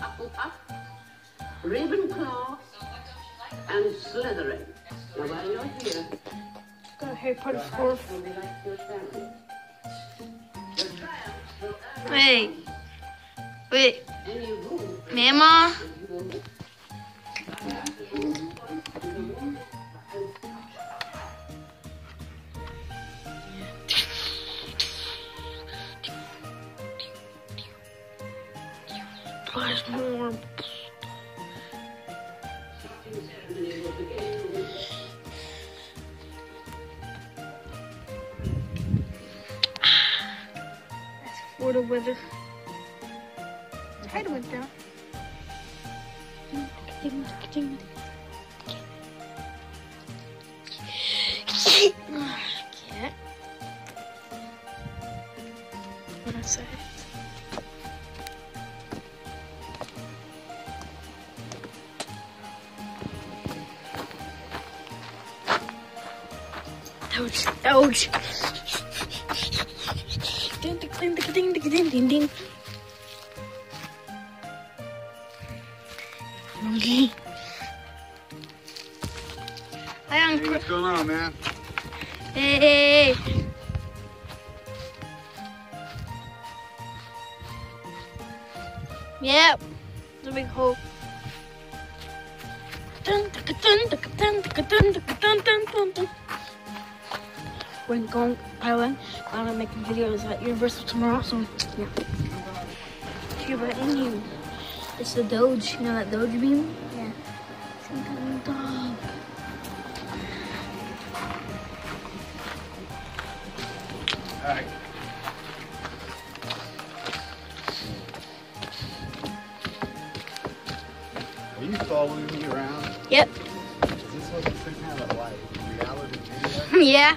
Hufflepuff, Ravenclaw, and Slytherin. Now, while you're here, Got Harry Potter your fourth. house will civilized warmth. That's Florida weather. Tide went down. Get it. What I say? Ouch! Ouch! Ding ding ding ding ding ding ding ding. Hi, Hey, what's going on, man? Hey. Yep. The big hole. Dun, dun, dun, dun, dun, dun, dun, dun, dun, dun, dun. We're going island. I'm gonna make videos at Universal tomorrow, so yeah. Cuba and you. It's the Doge, you know that Doge beam? Yeah. Some kind of dog. All right. Are you following me around? Yep. Is this what this thing have a like reality video? yeah.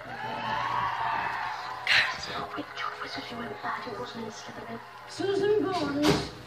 picture of Susan Bones.